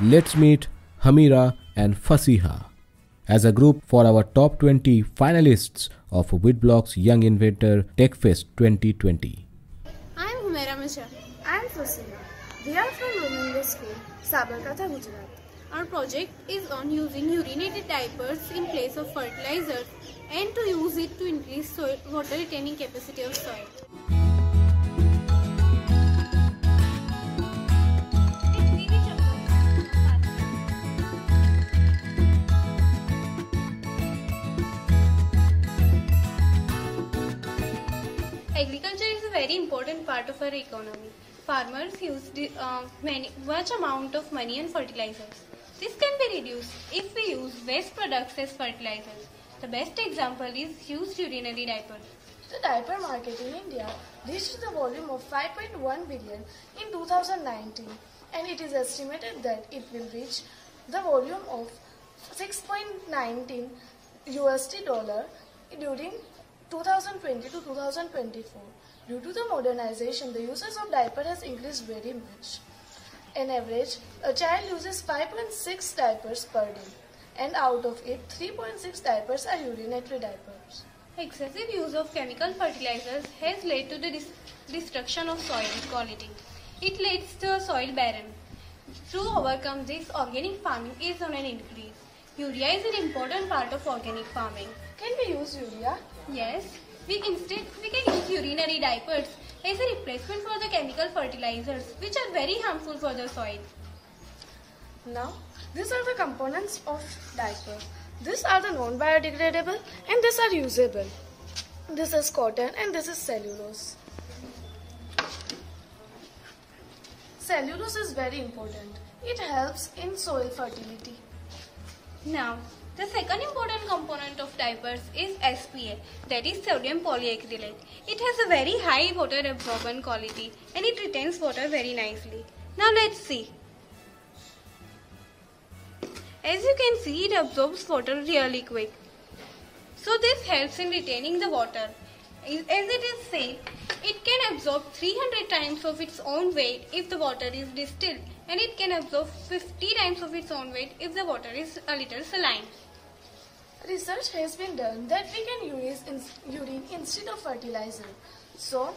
let's meet Humera and Fasiha as a group for our top 20 finalists of WitBlox Young Inventor Tech Fest 2020. I am Humera Mishra. I am Fasiha. We are from Women School, Sabarkantha, Gujarat. Our project is on using urinated diapers in place of fertilizers and to use it to increase soil, water retaining capacity of soil. Part of our economy. Farmers use uh, many, much amount of money on fertilizers. This can be reduced if we use waste products as fertilizers. The best example is used urinary diapers. The diaper market in India reached the volume of 5.1 billion in 2019 and it is estimated that it will reach the volume of 6.19 USD dollar during 2020 to 2024. Due to the modernization, the usage of diaper has increased very much. On average, a child uses 5.6 diapers per day, and out of it, 3.6 diapers are urinary diapers. Excessive use of chemical fertilizers has led to the destruction of soil quality. It leads to a soil barren. To overcome this, organic farming is on an increase. Urea is an important part of organic farming. Can we use urea? Yes. We instead we can use urinary diapers as a replacement for the chemical fertilizers which are very harmful for the soil. Now, these are the components of diaper. These are the non-biodegradable and these are usable. This is cotton and this is cellulose. Cellulose is very important. It helps in soil fertility. Now, the second important component of diapers is SPA, that is sodium polyacrylate. It has a very high water absorbent quality and it retains water very nicely. Now let's see. As you can see, it absorbs water really quick. So this helps in retaining the water. As it is said, it can absorb 300 times of its own weight if the water is distilled and it can absorb 50 times of its own weight if the water is a little saline. Research has been done that we can use urine instead of fertilizer. So,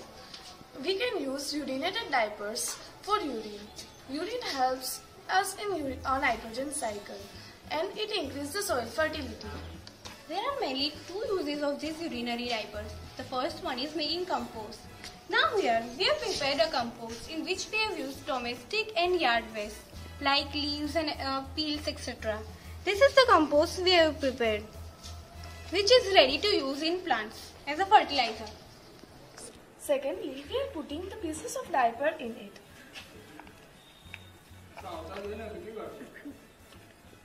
we can use urinated diapers for urine. Urine helps us in our nitrogen cycle and it increases the soil fertility. There are mainly two uses of these urinary diapers. The first one is making compost. Now here we have prepared a compost in which we have used domestic and yard waste like leaves and uh, peels etc. This is the compost we have prepared which is ready to use in plants as a fertilizer. Secondly, we are putting the pieces of diaper in it.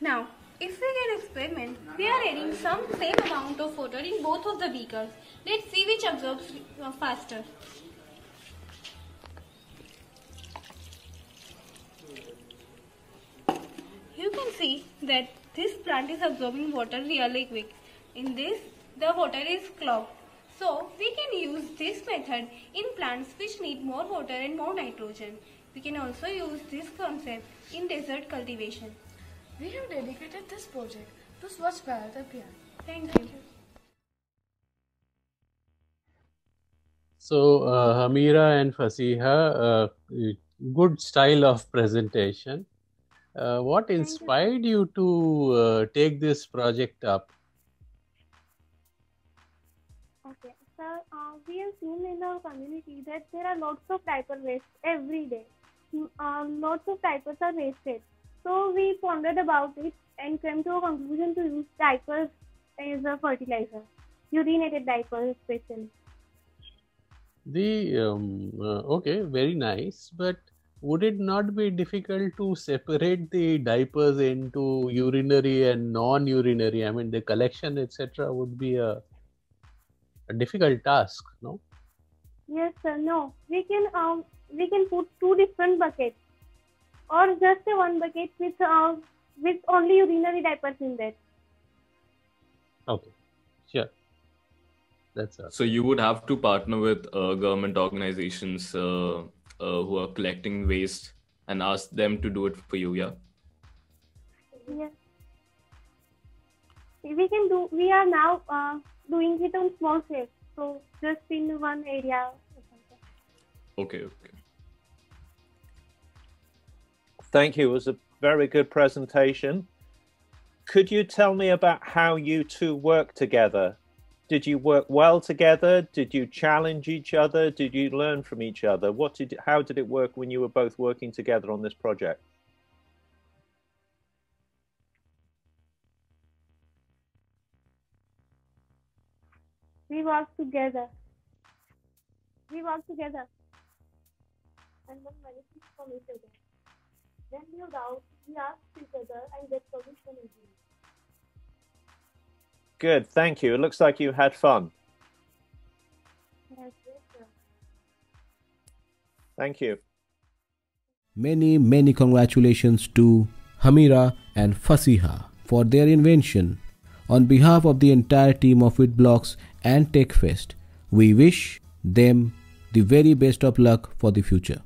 Now, if we can experiment, we are adding some same amount of water in both of the beakers. Let's see which absorbs uh, faster. You can see that this plant is absorbing water really quick. In this, the water is clogged. So, we can use this method in plants which need more water and more nitrogen. We can also use this concept in desert cultivation. We have dedicated this project to Swachh Bharat Abhiyan. Thank, Thank you. you. So, uh, Humera and Fasiha, uh, good style of presentation. Uh, what inspired you to uh, take this project up? Uh, we have seen in our community that there are lots of diaper waste every day. Uh, lots of diapers are wasted. So we pondered about it and came to a conclusion to use diapers as a fertilizer, urinated diapers especially. The um, uh, okay, very nice, but would it not be difficult to separate the diapers into urinary and non-urinary? I mean, the collection, etc., would be a a difficult task, no? Yes, sir. No, we can um we can put two different buckets, or just a one bucket with uh, with only urinary diapers in there. Okay, sure. That's all. So you would have to partner with uh, government organizations uh, uh, who are collecting waste and ask them to do it for you, yeah? Yes. We can do. We are now uh, doing it on small scale. So just in one area. Okay, okay. Thank you. It was a very good presentation. Could you tell me about how you two work together? Did you work well together? Did you challenge each other? Did you learn from each other? What did how did it work when you were both working together on this project? We work together. We work together. And then benefit from each other. Then we doubt, we ask each other and get solution easily. Good, thank you. It looks like you had fun. Yes, yes. Thank you. Many, many congratulations to Humera and Fasiha for their invention. On behalf of the entire team of WitBlox and TechFest, we wish them the very best of luck for the future.